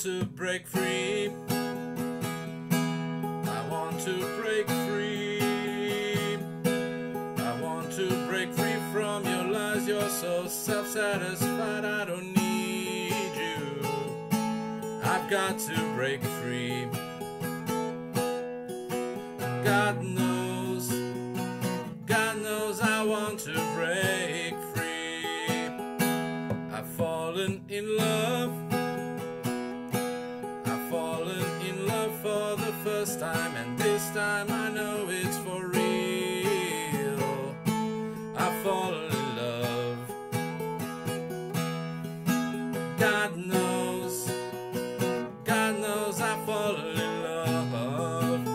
to break free. I want to break free. I want to break free from your lies. You're so self satisfied. I don't need you. I've got to break free. God knows, God knows I want to break free. I've fallen in love. First time, and this time I know it's for real. I've fallen in love. God knows, God knows I've fallen in love.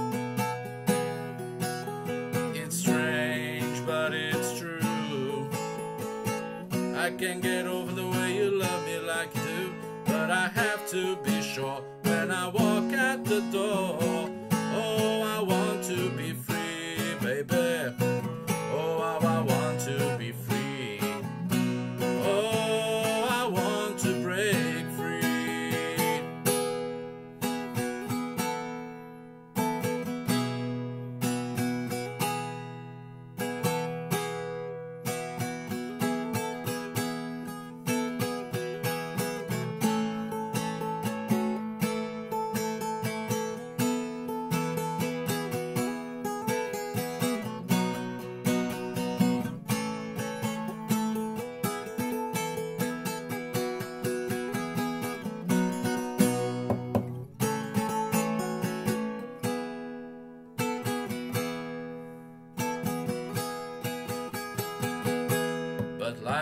It's strange, but it's true. I can't get over the way you love me like you do. But I have to be sure when I walk out the door.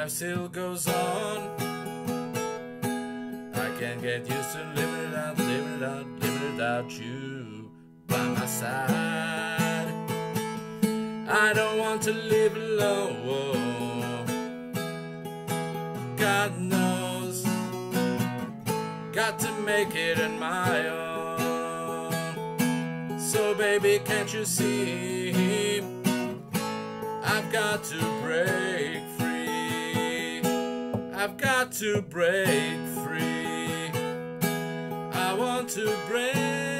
Life still goes on. I can't get used to living it out, living it out, living it without you by my side. I don't want to live alone. God knows, got to make it on my own. So, baby, can't you see? I've got to break. I've got to break free. I want to break